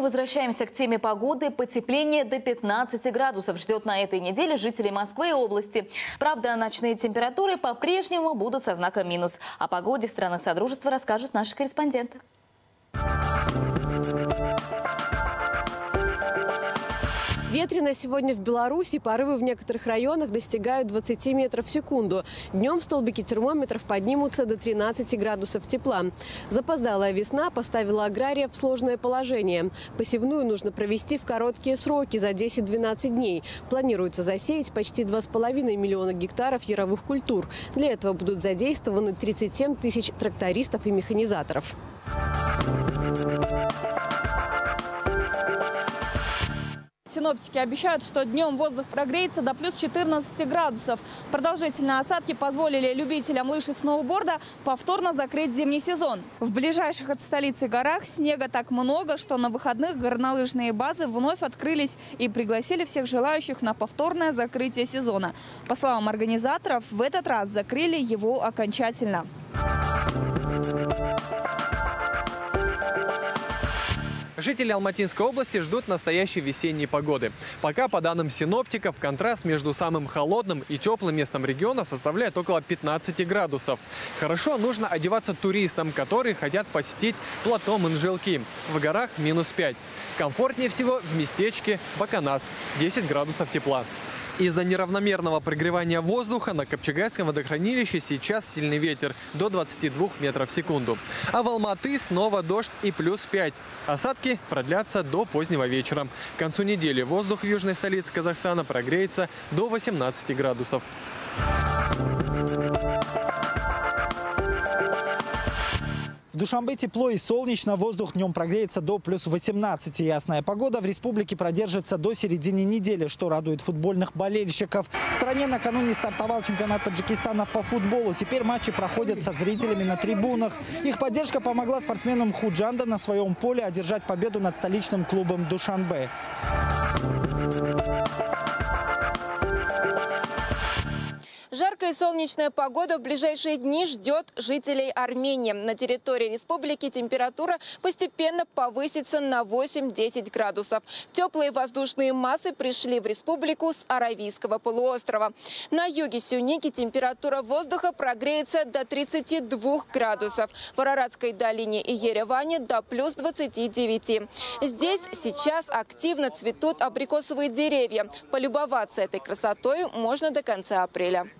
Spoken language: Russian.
возвращаемся к теме погоды. Потепление до 15 градусов ждет на этой неделе жителей Москвы и области. Правда, ночные температуры по-прежнему будут со знаком минус. О погоде в странах Содружества расскажут наши корреспонденты. Ветрено сегодня в Беларуси. Порывы в некоторых районах достигают 20 метров в секунду. Днем столбики термометров поднимутся до 13 градусов тепла. Запоздалая весна поставила агрария в сложное положение. Посевную нужно провести в короткие сроки за 10-12 дней. Планируется засеять почти 2,5 миллиона гектаров яровых культур. Для этого будут задействованы 37 тысяч трактористов и механизаторов. Синоптики обещают, что днем воздух прогреется до плюс 14 градусов. Продолжительные осадки позволили любителям лыж и сноуборда повторно закрыть зимний сезон. В ближайших от столицы горах снега так много, что на выходных горнолыжные базы вновь открылись и пригласили всех желающих на повторное закрытие сезона. По словам организаторов, в этот раз закрыли его окончательно. Жители Алматинской области ждут настоящей весенней погоды. Пока, по данным синоптиков, контраст между самым холодным и теплым местом региона составляет около 15 градусов. Хорошо нужно одеваться туристам, которые хотят посетить плато Манжелки. В горах минус 5. Комфортнее всего в местечке Баканас. 10 градусов тепла. Из-за неравномерного прогревания воздуха на Копчегайском водохранилище сейчас сильный ветер до 22 метров в секунду. А в Алматы снова дождь и плюс 5. Осадки продлятся до позднего вечера. К концу недели воздух в южной столице Казахстана прогреется до 18 градусов. В Душанбе тепло и солнечно, воздух днем прогреется до плюс 18. Ясная погода в республике продержится до середины недели, что радует футбольных болельщиков. В стране накануне стартовал чемпионат Таджикистана по футболу. Теперь матчи проходят со зрителями на трибунах. Их поддержка помогла спортсменам Худжанда на своем поле одержать победу над столичным клубом Душанбе. Жаркая солнечная погода в ближайшие дни ждет жителей Армении. На территории республики температура постепенно повысится на 8-10 градусов. Теплые воздушные массы пришли в республику с Аравийского полуострова. На юге Сюники температура воздуха прогреется до 32 градусов. В Араратской долине и Ереване до плюс 29. Здесь сейчас активно цветут абрикосовые деревья. Полюбоваться этой красотой можно до конца апреля.